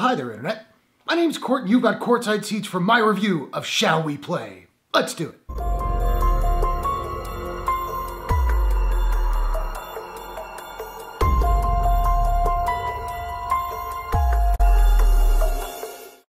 Hi there, Internet. My name's Court, and you've got courtside seats for my review of Shall We Play? Let's do it.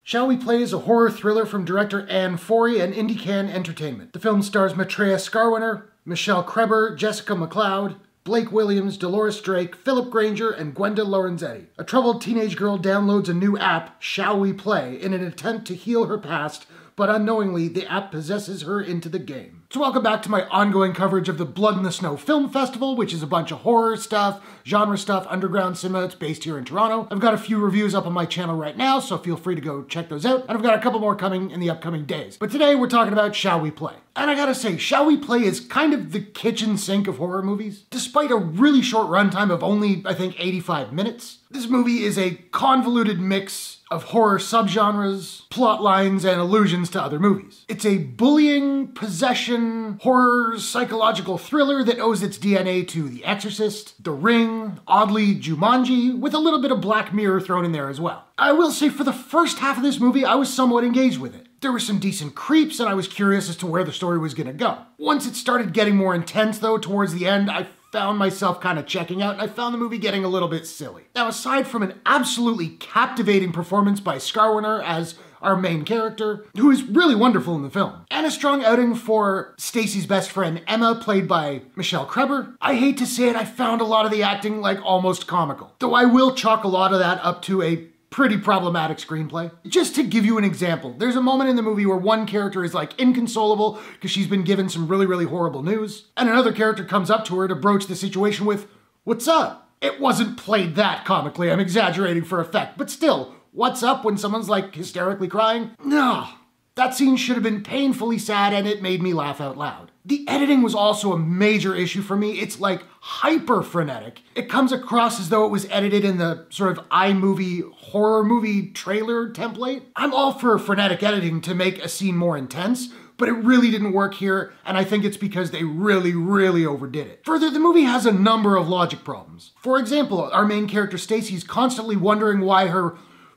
Shall We Play is a horror thriller from director Ann Forry and IndieCan Entertainment. The film stars Matreya Scarrwener, Michelle Creber, Jessica McLeod, Blake Williams, Dolores Drake, Philip Granger, and Gwenda Lorenzetti. A troubled teenage girl downloads a new app, Shall We Play, in an attempt to heal her past, but unknowingly, the app possesses her into the game. So welcome back to my ongoing coverage of the Blood in the Snow Film Festival, which is a bunch of horror stuff, genre stuff, underground cinema. It's based here in Toronto. I've got a few reviews up on my channel right now, so feel free to go check those out. And I've got a couple more coming in the upcoming days. But today we're talking about Shall We Play? And I gotta say, Shall We Play is kind of the kitchen sink of horror movies. Despite a really short runtime of only, I think, 85 minutes, this movie is a convoluted mix of horror subgenres, plot lines, and allusions to other movies. It's a bullying, possession, horror, psychological thriller that owes its DNA to The Exorcist, The Ring, oddly Jumanji, with a little bit of Black Mirror thrown in there as well. I will say for the first half of this movie, I was somewhat engaged with it. There were some decent creeps, and I was curious as to where the story was gonna go. Once it started getting more intense, though, towards the end, I found myself kind of checking out and I found the movie getting a little bit silly. Now, aside from an absolutely captivating performance by Scarrwener as our main character, who is really wonderful in the film. And a strong outing for Stacy's best friend Emma, played by Michelle Creber, I hate to say it, I found a lot of the acting like almost comical. Though I will chalk a lot of that up to a pretty problematic screenplay. Just to give you an example, there's a moment in the movie where one character is like inconsolable because she's been given some really, really horrible news, and another character comes up to her to broach the situation with, What's up? It wasn't played that comically, I'm exaggerating for effect, but still, what's up when someone's like hysterically crying? No. That scene should have been painfully sad and it made me laugh out loud. The editing was also a major issue for me. It's like hyper frenetic. It comes across as though it was edited in the sort of iMovie horror movie trailer template. I'm all for frenetic editing to make a scene more intense, but it really didn't work here, and I think it's because they really, really overdid it. Further, the movie has a number of logic problems. For example, our main character Stacy's constantly wondering why her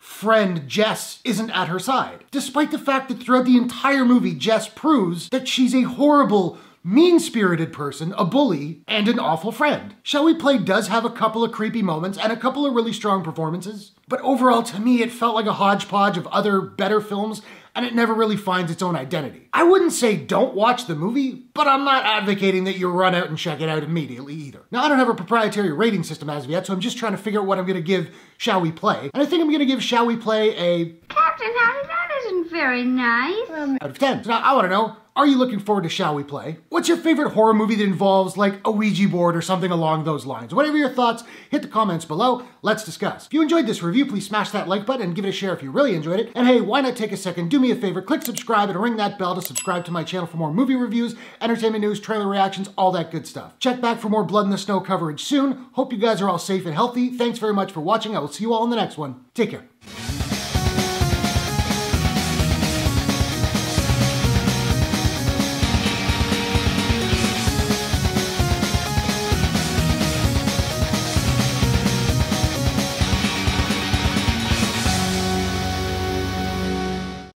friend Jess isn't at her side, despite the fact that throughout the entire movie, Jess proves that she's a horrible, mean spirited person, a bully, and an awful friend. Shall We Play does have a couple of creepy moments and a couple of really strong performances, but overall to me it felt like a hodgepodge of other better films and it never really finds its own identity. I wouldn't say don't watch the movie, but I'm not advocating that you run out and check it out immediately either. Now, I don't have a proprietary rating system as of yet, so I'm just trying to figure out what I'm gonna give Shall We Play. And I think I'm gonna give Shall We Play a... Captain Hattie, that isn't very nice. out of 10. So now I wanna know, are you looking forward to Shall We Play? What's your favorite horror movie that involves like a Ouija board or something along those lines? Whatever your thoughts, hit the comments below. Let's discuss. If you enjoyed this review, please smash that like button and give it a share if you really enjoyed it. And hey, why not take a second, do me a favor, click subscribe and ring that bell to subscribe to my channel for more movie reviews, entertainment news, trailer reactions, all that good stuff. Check back for more Blood in the Snow coverage soon. Hope you guys are all safe and healthy. Thanks very much for watching. I will see you all in the next one. Take care.